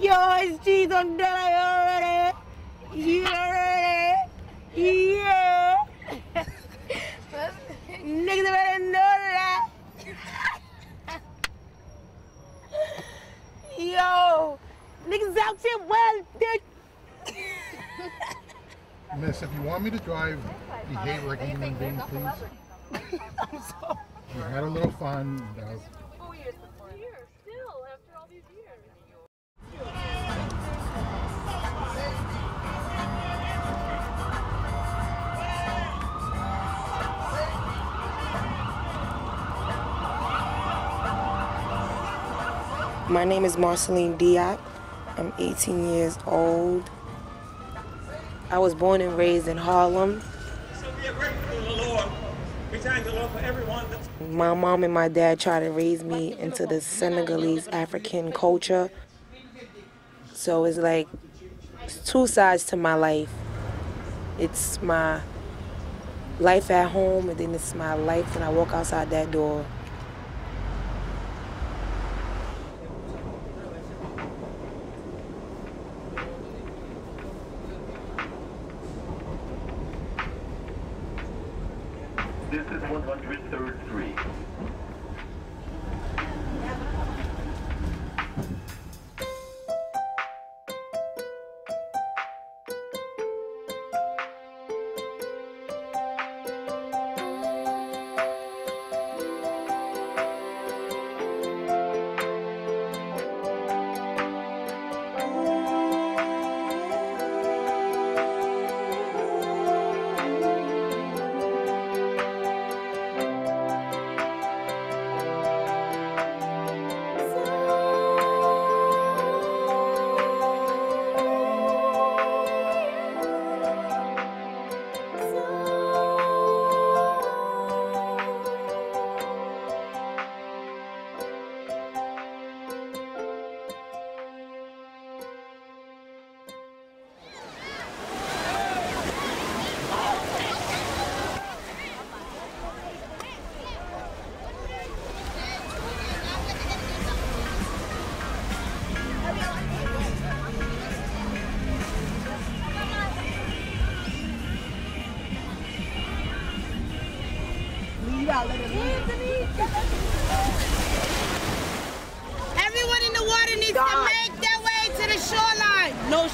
Yo, it's cheese on that already. Yeah, yeah. Niggas better know that. Yo, niggas out here well, dick. Miss, if you want me to drive, behave like a human being, please. I'm sorry. We had a little fun. My name is Marceline Diop. I'm 18 years old. I was born and raised in Harlem. So the Lord. We thank the Lord for everyone My mom and my dad tried to raise me into the Senegalese African culture. So it's like two sides to my life. It's my life at home, and then it's my life when I walk outside that door.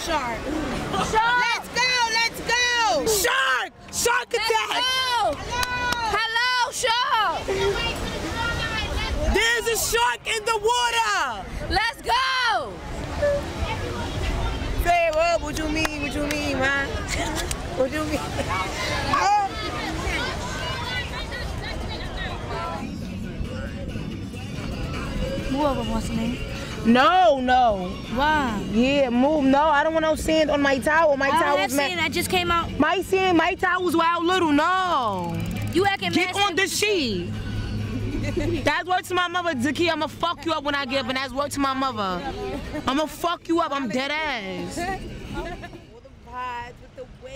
Shark. Shark. Let's go. Let's go. Shark! Shark attack! Let's go! Hello, Hello, shark. There's a shark in the water! Let's go. Say what? What you mean? What do you mean, man? What you mean? Oh. Move over, Marceline. No, no. Why? Yeah, move. No, I don't want no sand on my towel. My I don't towel's have ma- sand. That just came out. My sand, my towel's wild little. No. You acting Get on the sheet. That's word to my mother, Zaki. I'ma fuck you up when I get up, and that's word to my mother. I'ma fuck you up. I'm dead ass.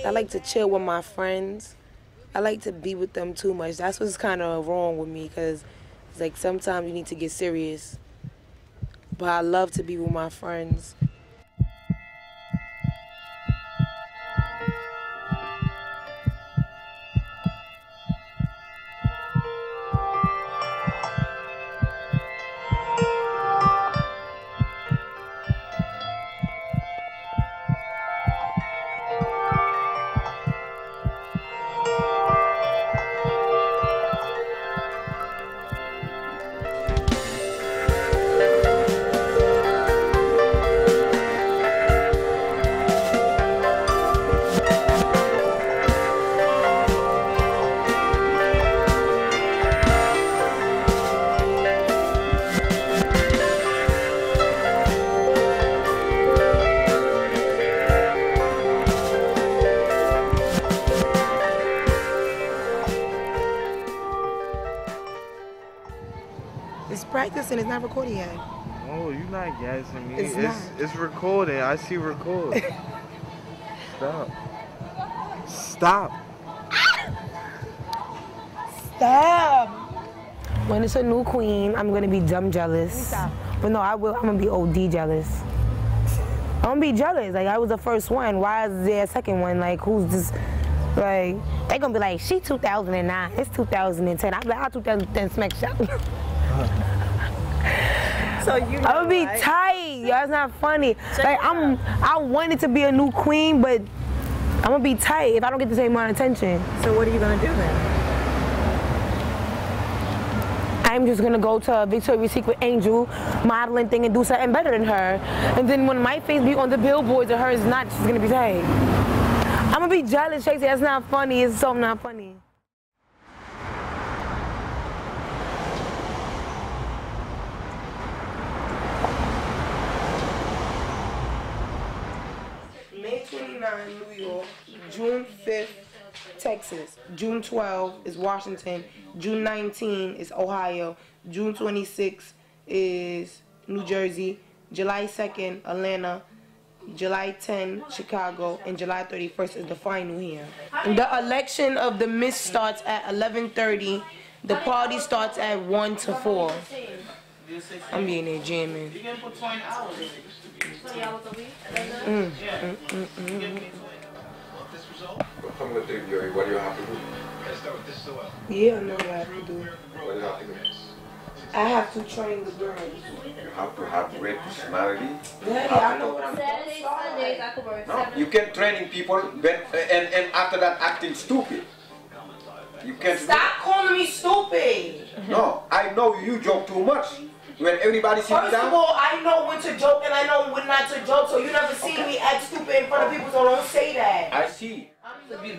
I like to chill with my friends. I like to be with them too much. That's what's kind of wrong with me, cause it's like sometimes you need to get serious. But I love to be with my friends. It's practicing. It's not recording yet. Oh, you're not gassing me. It's It's not. it's, recording. I see record. Stop. Stop. Stop. When it's a new queen, I'm gonna be dumb jealous. But no, I will. I'm gonna be OD jealous. I'm gonna be jealous. Like I was the first one. Why is there a second one? Like who's this? Like they gonna be like, she 2009. It's 2010. I'm like, I 2010 smack shot. So you. I'm gonna be right? tight. Yo, it's not funny. Like I'm, I wanted to be a new queen, but I'm gonna be tight if I don't get the same amount of attention. So what are you gonna do then? I'm just gonna go to Victoria's Secret Angel modeling thing and do something better than her. And then when my face be on the billboards and hers not, she's gonna be tight. I'm gonna be jealous, Tracy. That's not funny. It's so not funny. May 29, New York. June 5th, Texas. June 12th is Washington. June 19th is Ohio. June 26 is New Jersey. July 2nd, Atlanta. July 10, Chicago, and July 31st is the final here. The election of the Miss starts at 11:30. The party starts at 1 to 4. I'm being there jamming. Mm, mm, mm, mm, with I'm gonna take. What do you have to do? Yeah, I know what I have to do. What do you have to do? I have to train the girls. You have to have great personality. Daddy, I know what I'm Saturdays, Sundays, I could work No, you can training people, but and and after that acting stupid. You can't. do- Stop calling me stupid. No, I know you joke too much. When everybody sits First of down, all, I know when to joke and I know when not to joke, so you never see me act stupid in front of people, so don't say that. I see.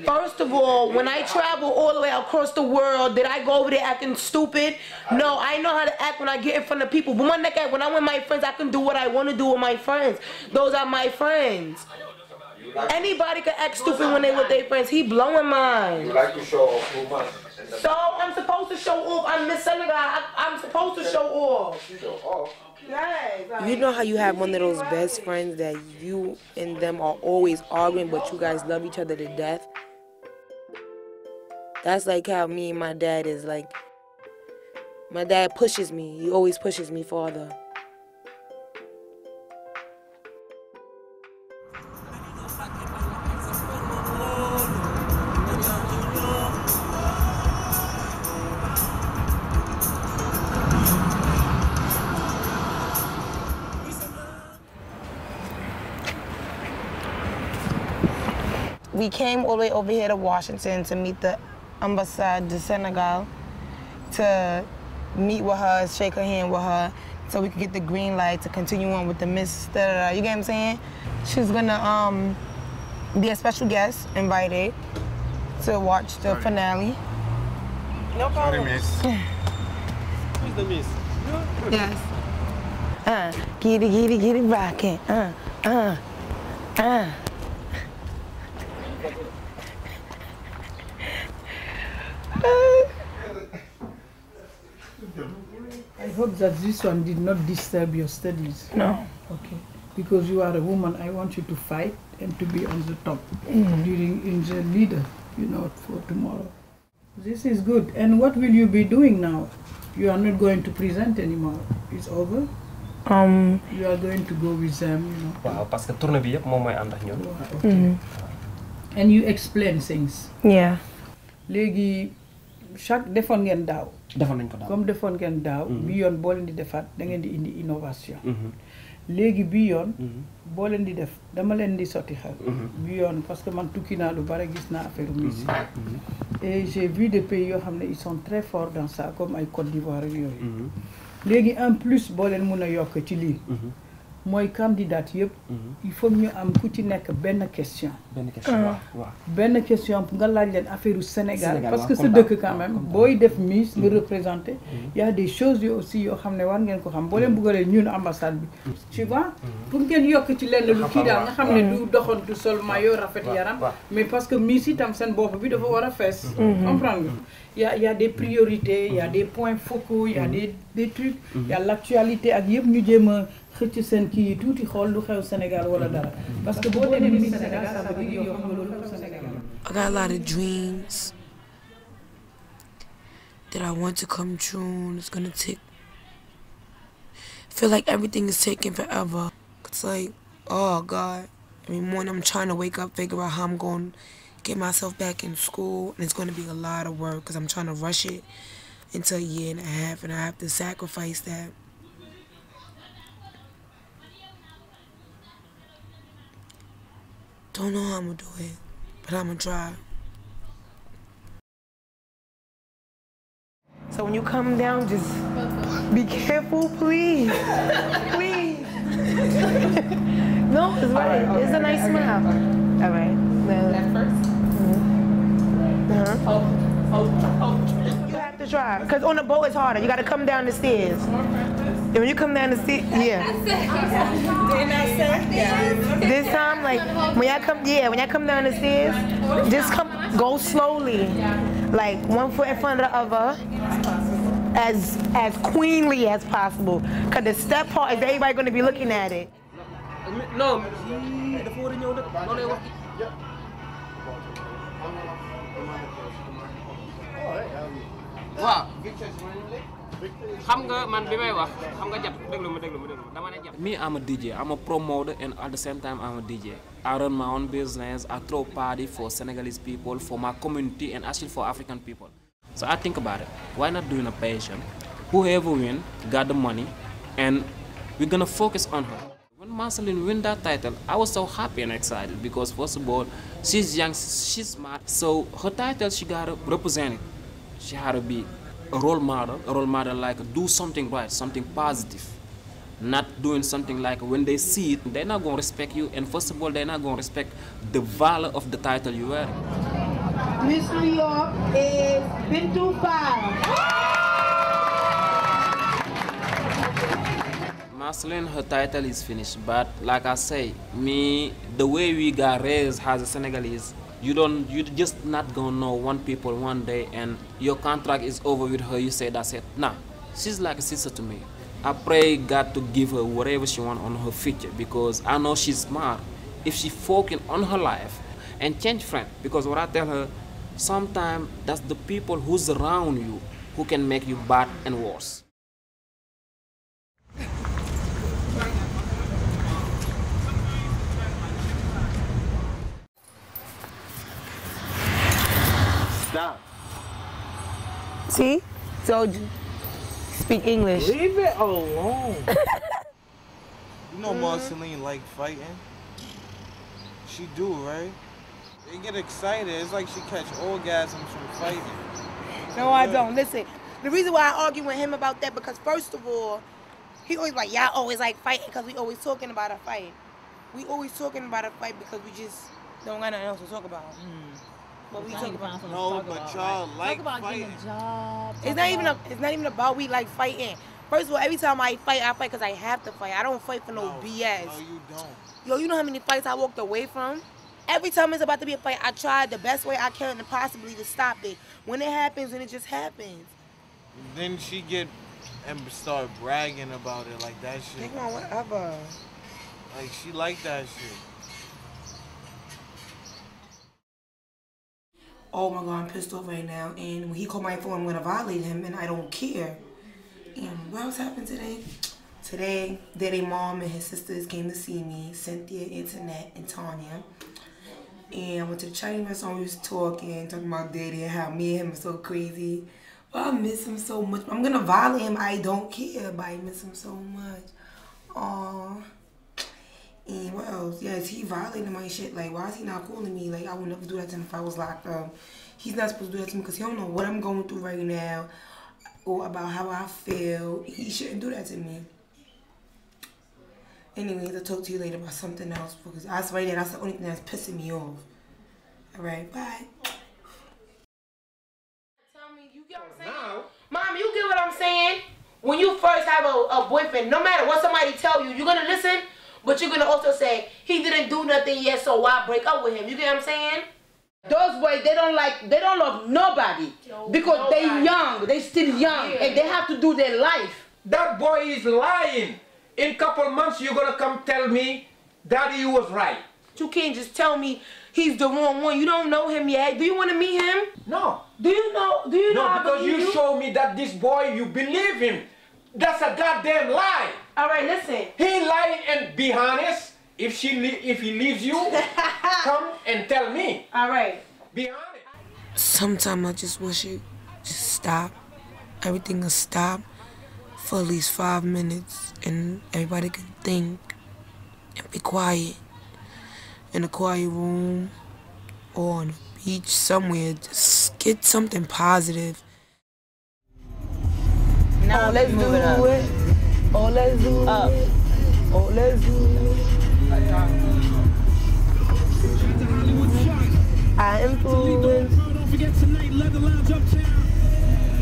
First of all, when I travel all the way across the world, did I go over there acting stupid? No, I know how to act when I get in front of people. But my neck when I'm with my friends, I can do what I want to do with my friends. Those are my friends. Anybody can act stupid when they with their friends. He blowing mine. You like to show off too much. So I'm supposed to show off. I'm Miss Senegal. I, I'm supposed to show off. show off. You know how you have one of those best friends that you and them are always arguing, but you guys love each other to death? That's like how me and my dad is. Like, my dad pushes me. He always pushes me farther. We came all the way over here to Washington to meet the Ambassade de Senegal, to meet with her, shake her hand with her, so we could get the green light to continue on with the Miss. Da, da, da. You get what I'm saying? She's gonna um, be a special guest invited to watch the finale. No problem. Sorry, miss. Who's the miss? Yes. Uh, get it, get it, get it rockin'. Uh, uh, uh. Hope that this one did not disturb your studies. No. Okay. Because you are a woman, I want you to fight and to be on the top Mhm. during in the leader, you know, for tomorrow. This is good. And what will you be doing now? You are not going to present anymore. It's over. Um, You are going to go with them, you know. waaw parce que tournée bi yëpp moom mooy ànd ak ñun. Mhm. And you explain things. Yeah. léegi chaque defoon ngeen daaw. defoon nañ ko daaw. comme defoon ngeen daaw. Mhm. bi yoon boo leen di defaat da ngeen di indi innovation. Mhm. léegi bi yoon. Mhm. boo leen di def dama leen di sotti xel. Bi yoon parce que man tukki naa lu bare gis naa affaire musique. Et j'ai vu des pays yoo xam ne ils sont très forts dans ça comme ay Côte d'Ivoire ak yooyu. Léegi en plus boo leen mun a yokk ci lii. Mhm. mooy candidat yëpp. Mhm. il faut ñu am ku ci nekk benn question. benn question waaw waaw. benn question nga laaj leen affaire u Sénégal parce que sa dëkk quand même booy def Miss nga représenté y a des choses yoo aussi yoo xam ne war ngeen ko xam. Boo leen bëggalee ñun ambassade bi tu vois? Pour ngeen yokk ci lenn lu kii daal nga xam ne du doxantu sol maillot rafet yaram. mais parce que Miss itam seen bopp bi dafa war a fees. Mhm. comprendre nga? Y a y a des priorités y a mhm. des points focaux y a mhm. des des trucs. Mhm. Y a l'actualité ak yëpp ñu jéem a xëcc seen kii yi tuuti xool lu xew Sénégal wala dara. Parce que boo demee Miss Sénégal ça veut dire yow xam nga loolu Sénégal. I got a lot of dreams that I want to come true, and it's gonna take feel like everything is taking forever. It's like, oh God. I mean, morning I'm trying to wake up, figure out how I'm going to get myself back in school. And it's going to be a lot of work because I'm trying to rush it into a year and a half. And I have to sacrifice that. Don't know how I'm going to do it, but I'm going to try. So when you come down, just be careful, please. please. no, it's right. It's a nice smile. All right. That first? Uh-huh. You have to try. Because on the boat, it's harder. You got to come down the stairs. And when you come down the stairs, yeah. This time, like, when y'all come, yeah, when y'all come down the stairs, just come, go slowly. Like, one foot in front of the other as as queenly as possible. Cause the step part is everybody gonna be looking at it. No, waaw xam nga man bi may wax xam nga jàpp déglu ma déglu ma déglu ma dama ne jàpp. Me, I'm a DJ. I'm a promoter, and at the same time, I'm a DJ. I run my own business. I throw party for Senegalese people, for my community, and actually for African people. So I think about it. Why not doing a passion? Whoever win got the money, and we're gonna focus on her. When Marceline win that title, I was so happy and excited because first of all, she's young, she's smart. So her title, she gotta represent it. She had to be a role model, a role model like do something right, something positive. Not doing something like when they see it, they're not gonna respect you, and first of all, they're not gonna respect the value of the title you wear. Miss New York is Bintu. Marceline, her title is finished, but like I say, me, the way we got raised as a Senegalese, you don't, you just not gonna know one people one day, and your contract is over with her. You say that's it. Nah, she's like a sister to me. I pray God to give her whatever she want on her future because I know she's smart. If she focus on her life and change friend, because what I tell her, sometimes that's the people who's around you who can make you bad and worse. Stop. See? Told you. Speak English. Leave it alone. you know Marceline like fighting? She do, right? They get excited. It's like she catch orgasms from fighting. No, I don't. Listen, the reason why I argue with him about that because first of all, he always like y'all always like fighting because we always talking about a fight. We always talking about a fight because we just don't got nothing else to talk about. Hmm. What we talking about? No, but y'all like about fighting. getting a job. It's not even a, it's not even about we like fighting. First of all, every time I fight, I fight because I have to fight. I don't fight for no, BS. No, you don't. Yo, you know how many fights I walked away from? Every time it's about to be a fight, I try the best way I can to possibly to stop it. When it happens, and it just happens. Then she get and start bragging about it like that shit. Come on, whatever. Like she like that shit. Oh my god, I'm pissed off right now. And when he called my phone, I'm gonna violate him, and I don't care. And what else happened today? Today, Daddy mom and his sisters came to see me, Cynthia, Internet, and Tanya. And I went to the Chinese restaurant, we was talking, talking about Daddy and how me and him are so crazy. But I miss him so much. I'm gonna violate him, I don't care, but I miss him so much. Aww. And what else? Yes, he violated my shit. Like, why is he not calling me? Like, I would never do that to him if I was locked up. He's not supposed to do that to me because he don't know what I'm going through right now or about how I feel. He shouldn't do that to me. Anyways, I'll talk to you later about something else because that's right there. That's the only thing that's pissing me off. All right, bye. Tell me, you get what I'm oh, saying? Mom, you get what I'm saying? When you first have a, a boyfriend, no matter what somebody tell you, you're gonna listen, but you're gonna also say he didn't do nothing yet, so why break up with him? You get what I'm saying? Those boys, they don't like, they don't love nobody because they young, they still young, and they have to do their life. That boy is lying. In couple months, you're gonna come tell me, Daddy, you was right. You can't just tell me he's the wrong one. You don't know him yet. Do you want to meet him? No. Do you know? Do you know? No, because believe you show me that this boy, you believe him. That's a goddamn lie. All right, listen. He lying and be honest. If she le- if he leaves you, come and tell me. All right. Be honest. Sometimes I just wish it just stop. Everything will stop for at least five minutes and everybody can think and be quiet in a quiet room or on a beach somewhere. Just get something positive. Now oh, let's move do it up. it. Oh, let's do Up. it. Oh, let's do it. Oh, I influence.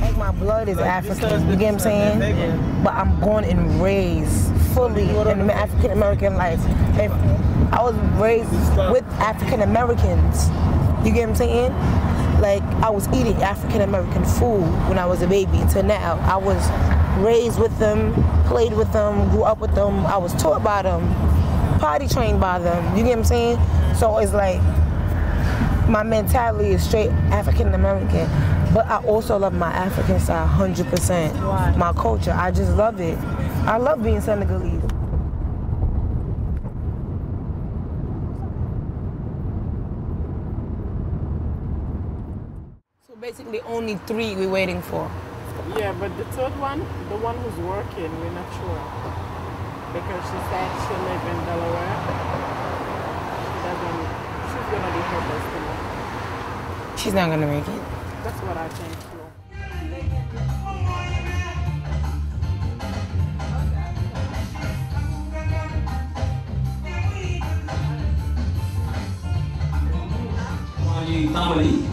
Like my blood is African, you get what I'm saying? But I'm born and raised fully in African American life. And I was raised with African Americans. You get what I'm saying? Like I was eating African American food when I was a baby to now. I was raised with them, played with them, grew up with them. I was taught by them, potty trained by them. You get what I'm saying? So it's like my mentality is straight African American, but I also love my African side 100%. My culture, I just love it. I love being Senegalese. So basically, only three we're waiting for. Yeah, but the third one, the one who's working, we're not sure. Because she said she live in Delaware. She doesn't, she's gonna be hopeless tomorrow. She's not gonna make it. That's what I think too. maa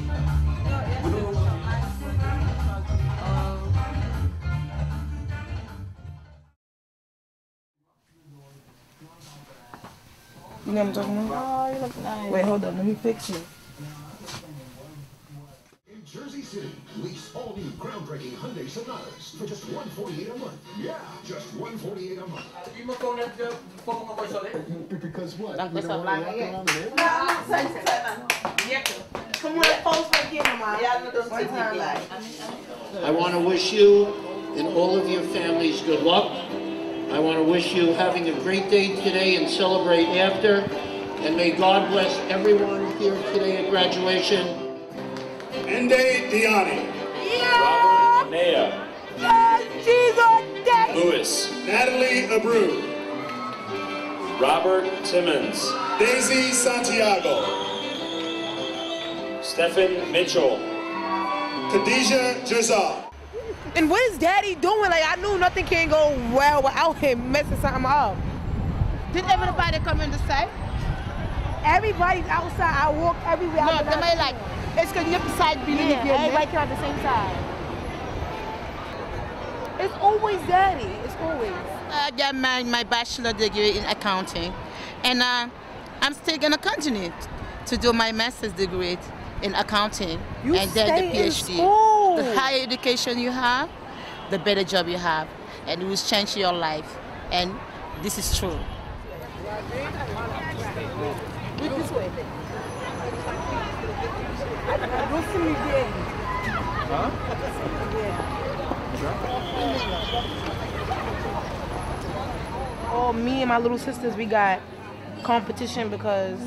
You know what I'm talking about? Oh, you look nice. Wait, hold on, let me fix you. In Jersey City, lease all new groundbreaking Hyundai Sonatas for just 148 a month. Yeah, just 148 a month. Because what? Dank We je don't wel. wanna walk around in it? Kom maar, post wat je maar. Ja, dat is het I want to wish you and all of your families good luck. I want to wish you having a great day today and celebrate after. And may God bless everyone here today at graduation. Ende Diani. Robert Nea. Lewis. Natalie Abreu. Robert Timmons. Daisy Santiago. Stephen Mitchell. Khadijah Jazar. And what is daddy doing? Like, I knew nothing can go well without him messing something up. Did everybody come in to say? Everybody's outside. I walk everywhere. No, might like, it's because you have the side building Yeah, everybody came at the same side. It's always daddy. It's always. I got my, my bachelor degree in accounting, and uh, I'm still gonna continue to do my master's degree in accounting, You and then the in PhD. The higher education you have, the better job you have, and it will change your life. And this is true. Look this way. Don't see me there. Oh, me and my little sisters, we got competition because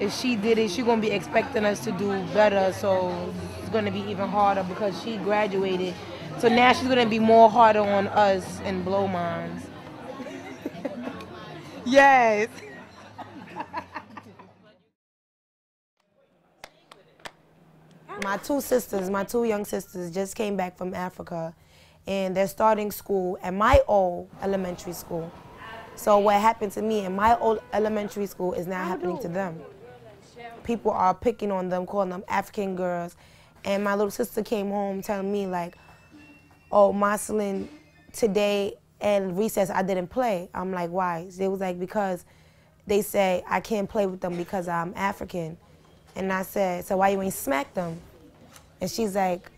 if she did it, she gonna be expecting us to do better. So it's gonna be even harder because she graduated. So now she's gonna be more harder on us and blow minds. yes. My two sisters, my two young sisters, just came back from Africa, and they're starting school at my old elementary school. So what happened to me in my old elementary school is now happening to them. People are picking on them, calling them African girls, and my little sister came home telling me like, "Oh, Marceline, today And recess, I didn't play. I'm like, why? They was like, because they say I can't play with them because I'm African. And I said, so why you ain't smack them? And she's like,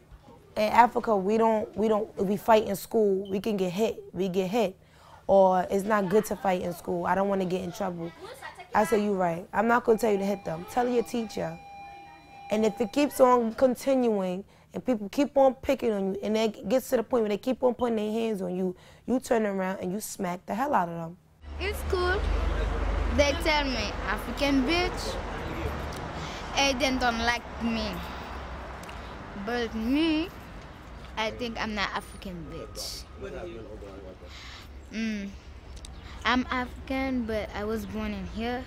in Africa, we don't, we don't, if we fight in school, we can get hit, we get hit. Or it's not good to fight in school. I don't want to get in trouble. I said, you right. I'm not going to tell you to hit them. Tell your teacher. And if it keeps on continuing and people keep on picking on you and it gets to the point where they keep on putting their hands on you, you turn around and you smack the hell out of them. In school, they tell me African bitch, and they don't like me. But me, I think I'm not African bitch. Mm. I'm African, but I was born in here.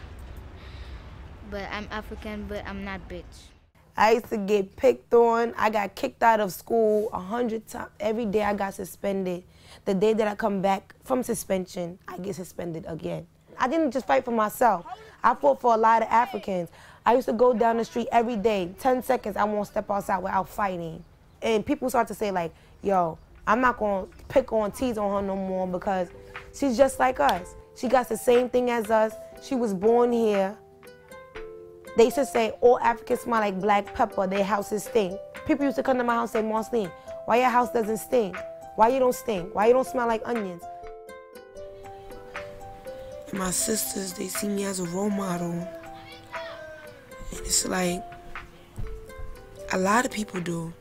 But I'm African, but I'm not bitch. I used to get picked on. I got kicked out of school a hundred times. Every day I got suspended. The day that I come back from suspension, I get suspended again. I didn't just fight for myself. I fought for a lot of Africans. I used to go down the street every day, 10 seconds, I won't step outside without fighting. And people start to say like, yo, I'm not gonna pick on, tease on her no more because she's just like us. She got the same thing as us. She was born here. They used to say all Africans smell like black pepper, their houses stink. People used to come to my house and say, Marceline, why your house doesn't stink? Why you don't stink? Why you don't smell like onions? And my sisters, they see me as a role model. And it's like, a lot of people do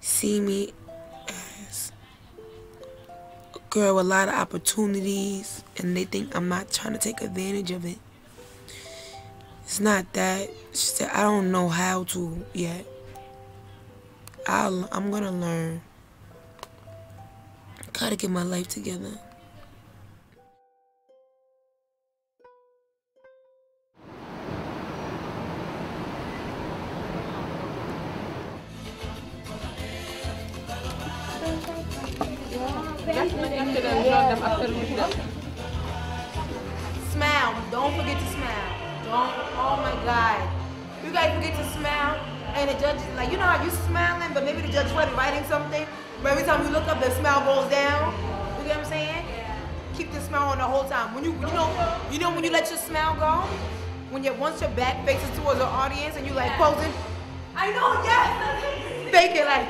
see me as a girl with a lot of opportunities and they think I'm not trying to take advantage of it. It's not that. Just that I don't know how to yet. I'll, I'm gonna learn. Gotta get my life together. When you once your back faces towards the audience and you like posing. I know. Yes. Fake it like.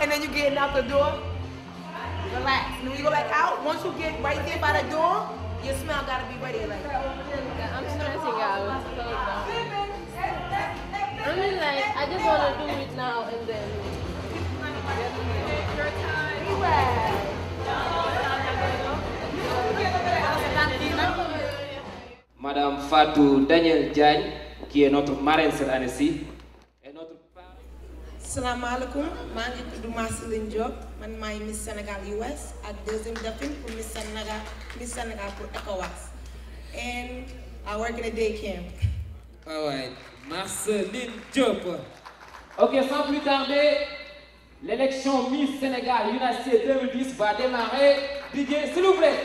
And then you getting out the door. Relax. And when you go back out, once you get right there by the door, your smile gotta be ready. Like I'm stressing out. I mean, like, I just want to do it now and then. Madame Fatou Daniel Diagne, qui est notre marraine cette année-ci. salaamaaleykum maa ngi tudd Marceline Diop man maay Miss Sénégal US ak deuxième dauphine pour Miss Sénégal Miss Sénégal pour ECOWAS and I work in a day camp. Alright, Marceline Diop. Ok, sans plus tarder, l'élection Miss Sénégal United States 2010 va démarrer. DJ, s'il vous plaît.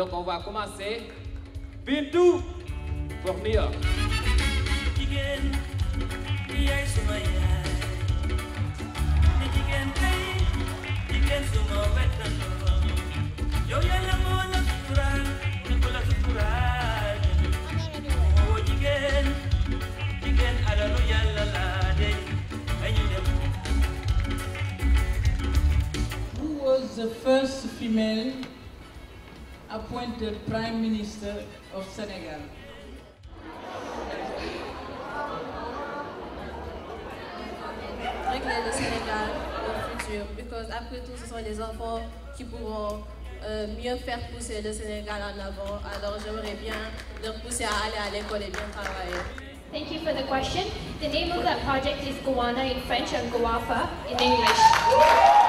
Donc on va commencer. Bintou. New York. Who was the first female appointed Prime Minister of Senegal? Régler le Sénégal au futur. Because après tout, ce sont les enfants qui pourront euh, mieux faire pousser le Sénégal en avant. Alors j'aimerais bien leur pousser à aller à l'école et bien travailler. Thank you for the question. The name of that project is Gowana in French and Goafa in English.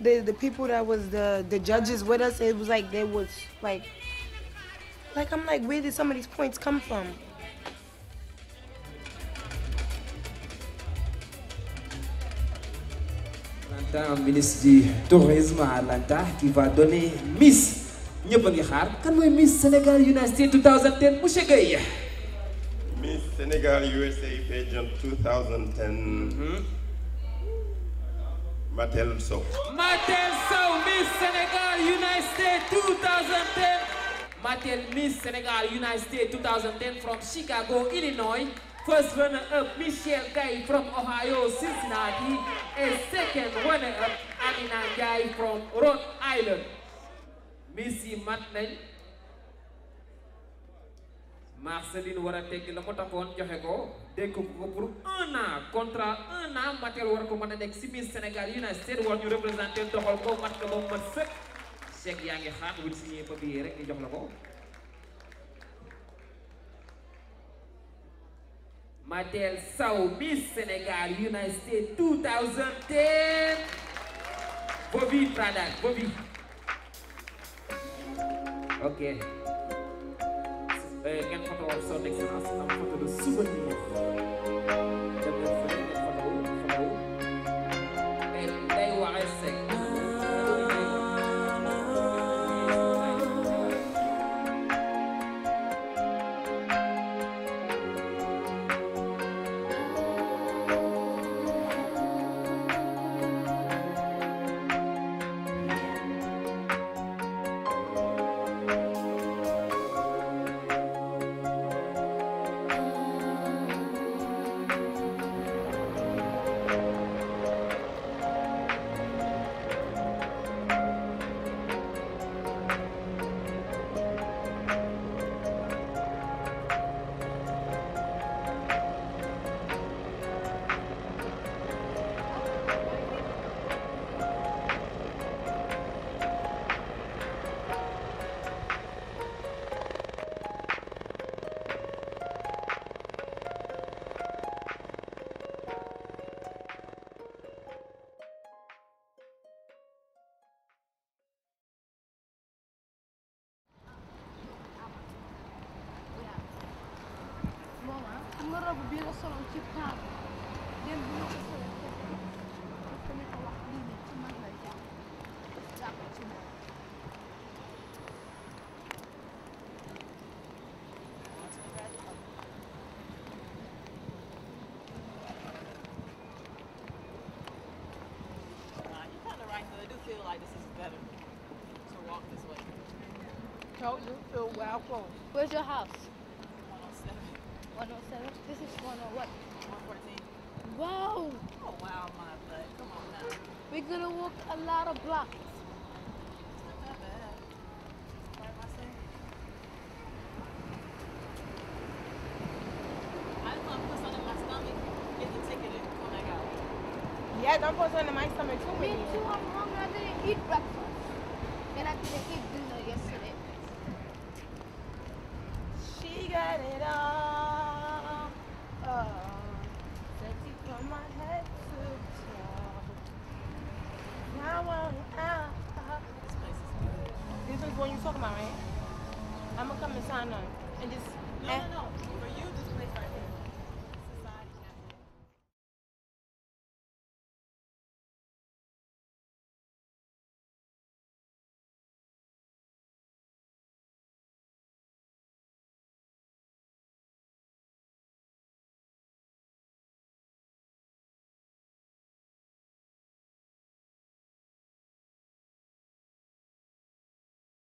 The the people that was the the judges with us, it was like they was like, like I'm like, where did some of these points come from? Atlanta, ministre du tourisme à Atlanta qui va donner Miss ñëpp a ngi xaar kan mooy Miss Sénégal United States 2010 monsieur Gueye. Miss Senegal USA pageant 2010. Matel Sow. Matel Sow, Miss Senegal United States 2010. Matel Miss Senegal United States 2010 from Chicago, Illinois. First runner-up Michelle Guy from Ohio, Cincinnati. And second runner-up Amina Guy from Rhode Island. Missy yi mat nañ. Marceline war a tekki la mu takkoon joxe ko dénk ko pour un Matel war ko mën a si biir Sénégal United States war ñu doxal ko mat ko ba mu mat sëkk. Chèque yaa ngi xaar wut signé papier rek ñu jox la ko. Matel Sow Miss Sénégal United States 2010 Bobby Pradak Bobby ok. é, quero controlar o seu, nem que você nasce, tá super minha. To walk this way. Told you, feel welcome. Where's your house? 107. 107? This is 101. 114. Wow! Oh, wow, my butt. Come on now. We're gonna walk a lot of blocks. Not that bad. Right, myself? I just want to put something in my stomach, get the ticket, and come back out. Yeah, don't put something in my stomach too. Me Whitney. too, I'm hungry. I didn't eat breakfast. And I didn't eat dinner yesterday. She got it all.